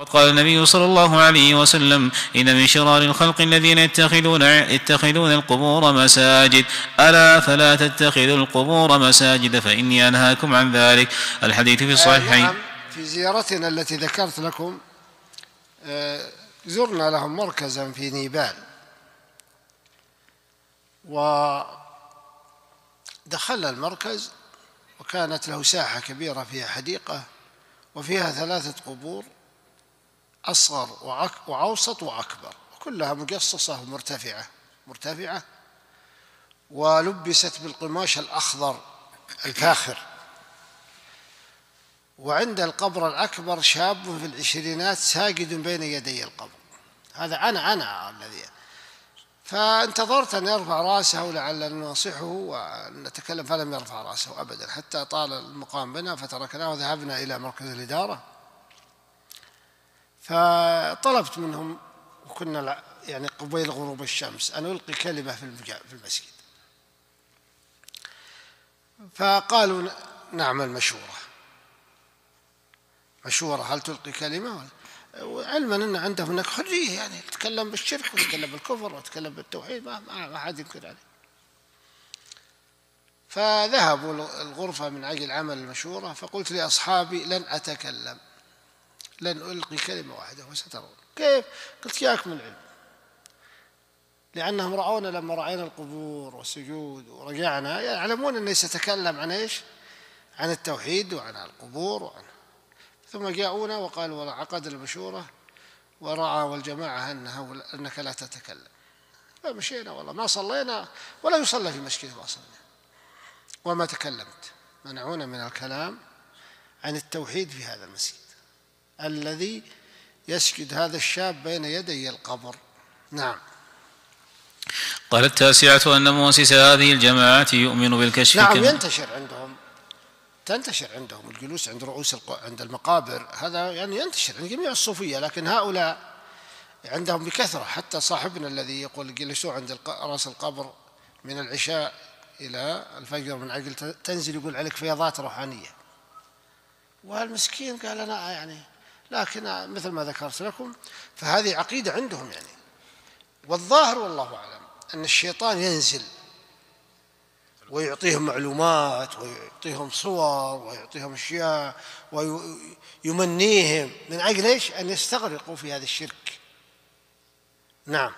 وقال النبي صلى الله عليه وسلم إن من شرار الخلق الذين يتخذون يتخذون القبور مساجد. ألا فلا تتخذوا القبور مساجد فإني أنهاكم عن ذلك. الحديث في الصحيحين. نعم. في زيارتنا التي ذكرت لكم آه، زرنا لهم مركزا في نيبال. ودخلنا المركز وكانت له ساحة كبيرة فيها حديقة وفيها ثلاثة قبور. أصغر وأوسط وأكبر وكلها مقصصة ومرتفعة مرتفعة ولبست بالقماش الأخضر الفاخر وعند القبر الأكبر شاب في العشرينات ساجد بين يدي القبر. هذا أنا أنا الذي فانتظرت أن يرفع رأسه لعل ننصحه ونتكلم فلم يرفع رأسه أبدا حتى طال المقام بنا فتركناه وذهبنا إلى مركز الإدارة. فطلبت منهم وكنا يعني قبيل غروب الشمس أن ألقي كلمة في المسجد. فقالوا نعمل مشورة مشورة هل تلقي كلمة؟ علما أن عندهم هناك حرية يعني يتكلم بالشرك ويتكلم بالكفر ويتكلم بالتوحيد ما, ما حد ينكر عليه. فذهبوا الغرفة من أجل عمل المشورة فقلت لأصحابي لن أتكلم. لن ألقي كلمة واحدة وسترون. كيف؟ قلت ياك من العلم. لأنهم رأونا لما رأينا القبور والسجود ورجعنا يعلمون أني سأتكلم عن إيش؟ عن التوحيد وعن القبور وعن ثم جاءونا وقالوا عقد المشورة ورأى والجماعة أنه أنك لا تتكلم. فمشينا والله. ما صلينا ولا يصلى في مسجد ما صلينا وما تكلمت. منعونا من الكلام عن التوحيد في هذا المسجد. الذي يسجد هذا الشاب بين يدي القبر. نعم. قال التاسعة أن مؤسس هذه الجماعة يؤمن بالكشف نعم ينتشر عندهم. تنتشر عندهم الجلوس عند رؤوس عند المقابر. هذا يعني ينتشر عند جميع الصوفية لكن هؤلاء عندهم بكثرة. حتى صاحبنا الذي يقول جلسوا عند رأس القبر من العشاء إلى الفجر من عقل تنزل يقول عليك فيضات روحانية. والمسكين قال أنا يعني لكن مثل ما ذكرت لكم فهذه عقيدة عندهم يعني. والظاهر والله أعلم أن الشيطان ينزل ويعطيهم معلومات ويعطيهم صور ويعطيهم أشياء ويمنيهم من أجل إيش؟ أن يستغرقوا في هذا الشرك. نعم.